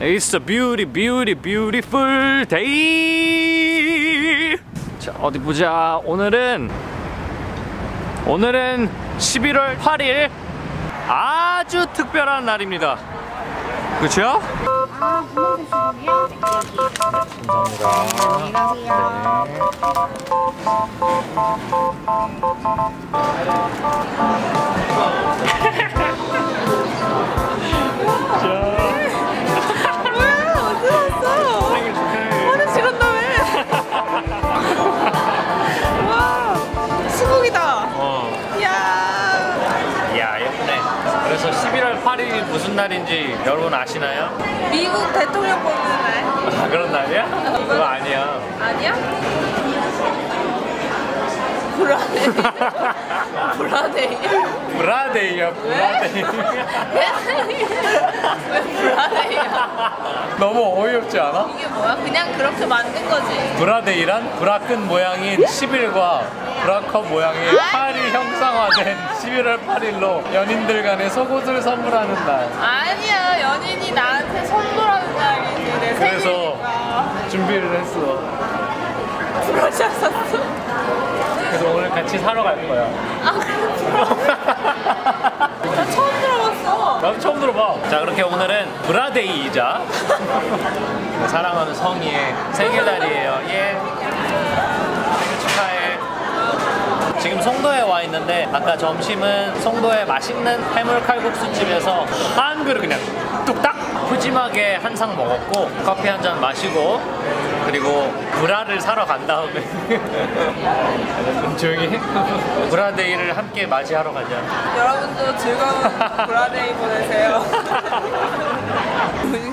It's a beauty, beauty, beautiful day. 자, 어디 보자. 오늘은 오늘은 11월 8일 아주 특별한 날입니다. 그렇죠? 아? 감사합니다. 안녕히 가세요. 뭐 11월 8일이 무슨 날인지 여러분 아시나요? 미국 대통령 뽑는 날 아 그런 날이야? 그거 아니야. 아니야? 불안해 불안해 브라데이야 브라데이. 왜 불안해야 너무 어이없지 않아? 이게 뭐야 그냥 그렇게 만든 거지 브라데이란 브라 끈 모양인 10일과 브라 컵 모양의 8이 형상화된 11월 8일로 연인들 간에 속옷을 선물하는 날. 아니야 연인이 나한테 선물하는 날이지 내 그래서 생일이니까 준비를 했어. 브러셔 샀어 그래서 오늘 같이 사러 갈 거야. 아 나 처음 들어봤어 나도 처음 들어봐. 자, 그렇게 오늘은 브라데이이자 사랑하는 성희의 생일날이에요. 예. 지금 송도에 와 있는데 아까 점심은 송도의 맛있는 해물 칼국수 집에서 한 그릇 그냥 뚝딱 푸짐하게 한 상 먹었고 커피 한 잔 마시고 그리고 브라를 사러 간 다음에 좀 조용히 해. 브라데이를 함께 맞이하러 가자. 여러분도 즐거운 브라데이 보내세요.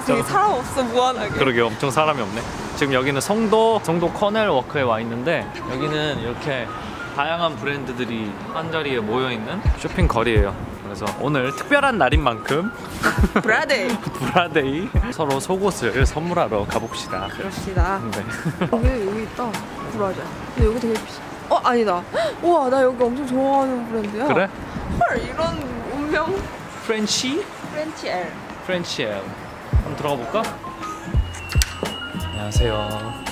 되게 사람 없어 무한하게. 그러게 엄청 사람이 없네. 지금 여기는 송도 송도 커넬 워크에 와 있는데 여기는 이렇게 다양한 브랜드들이 한 자리에 모여 있는 쇼핑 거리예요. 그래서 오늘 특별한 날인 만큼 브라데이. 브라데이 서로 속옷을 선물하러 가봅시다. 그럽시다. 네. 여기 여기 있다. 브라자. 근데 여기 되게 비싸. 어 아니다. 우와 나 여기 엄청 좋아하는 브랜드야. 그래? 헐 이런 운명 프렌치? 프렌치 L. 프렌치 L. 한번 들어가 볼까? 안녕하세요.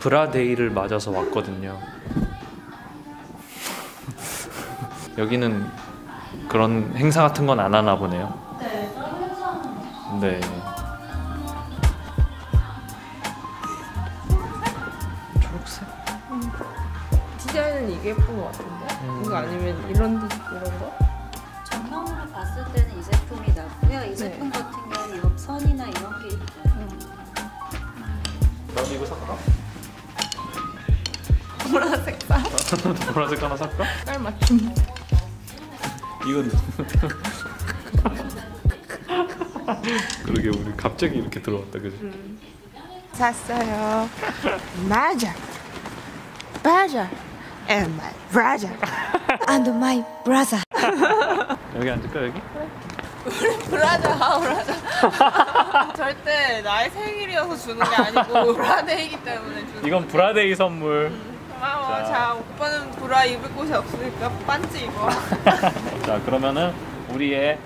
브라데이를 맞아서 왔거든요. 여기는 그런 행사 같은 건 안 하나 보네요. 네, 다른 네. 초록색? 디자인은 이게 예쁜 것 같은데? 음. 이거 아니면 이런 디 이런 거? 정형으로 봤을 때는 이 제품이 낫고요. 이 제품 같은 경우는 옆 선이나 이런 게 있고요. 나도 이거 살까? 보라색 살. 보라색 하나 살까? 깔 맞춤. 이건 그러게 우리 갑자기 이렇게 들어왔다 그지? 샀어요. 맞아. 맞아. And my brother. And my brother. 여기 앉을까 여기? 브라자, 브라자. 절대 나의 생일이어서 주는 게 아니고 브라데이기 때문에 주는. 이건 브라데이 선물. 고마워. 자. 자, 오빠는 브라 입을 곳이 없으니까 반지 입어. 자 그러면은 우리의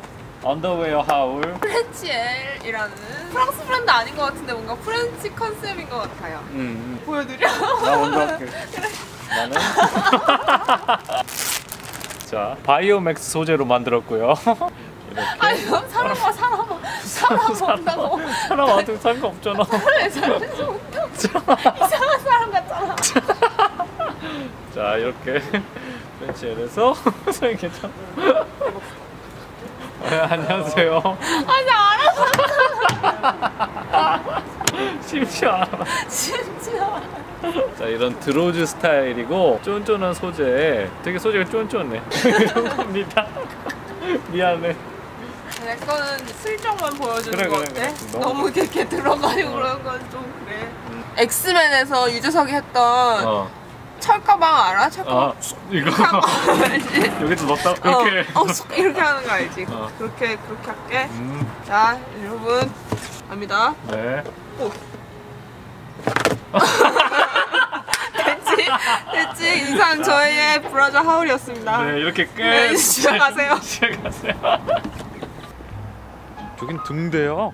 언더웨어 haul 프렌치 L이라는 프랑스 브랜드 아닌 것 같은데 뭔가 프렌치 컨셉인 것 같아요. 음, 보여드려? 나 먼저 할게. 나는 자 바이오맥스 소재로 만들었고요. 아니, 이건 사람과 사람, 사람 먹는다고. 사람 아무 상관없잖아. 그래, 잘해서 못하고. 이상한. 자 이렇게 벤치엘에서 선생님 괜찮아? 네, 안녕하세요. 아니, 알아서 심지어 알아. 진짜. 자 이런 드로즈 스타일이고 쫀쫀한 소재 되게 소재가 쫀쫀해 이런 겁니다 미안해 내 거는 슬쩍만 보여주는 그래, 거 그래? 그래. 너무, 너무- 이렇게 들어가지고 그런 건 좀 그래. 엑스맨에서 유재석이 했던 어. 철가방 알아? 철가방. 아 이거? 여기서 넣었다 이렇게 어, 어, 쏙 이렇게 하는 거 알지? 어. 그렇게 그렇게 할게. 음, 자, 여러분 갑니다. 네 됐지? 됐지 이상 저희의 브라자 하울이었습니다. 네 이렇게 끝. 네. 집에 가세요. 저긴 등대요.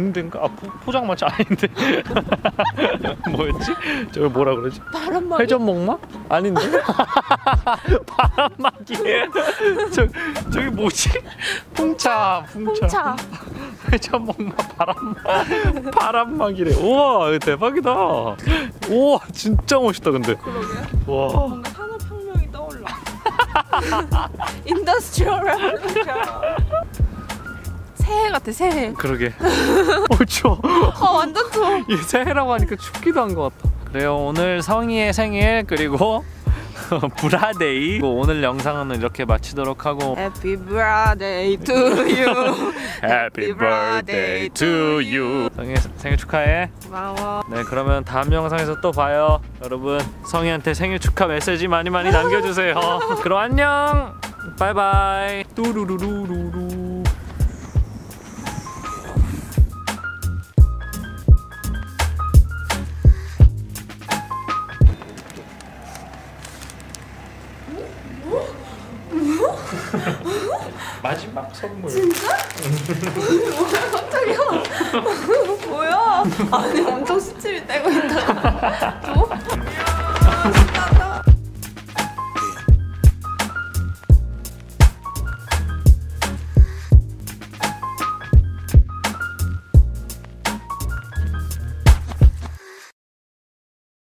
등대인가? 아 포, 포장마차 아닌데. 뭐였지? 저거 뭐라 그러지? 바람막이. 회전목마? 아닌데? 바람막이. 저 저기 뭐지? 풍차, 풍차. 회전목마 바람 바람막이래. 우와 대박이다. 우와 진짜 멋있다 근데. 그러게. 와. 뭔가 산업혁명이 떠올라. Industrial Revolution. 새해 같아 새해. 그러게. 어 추워. 어 완전 좋아. 이 새해라고 하니까 춥기도 한 것 같다. 그래요 오늘 성희의 생일 그리고 브라데이 오늘 영상은 이렇게 마치도록 하고 Happy birthday to you. Happy birthday to you 성희 생일 축하해. 고마워. 네 그러면 다음 영상에서 또 봐요 여러분 성희한테 생일 축하 메시지 많이 많이 남겨주세요 그럼 안녕 바이바이 뚜루루루루루 마지막 선물 뭐야? 아니 엄청 수치를 떼고 있다가 줘?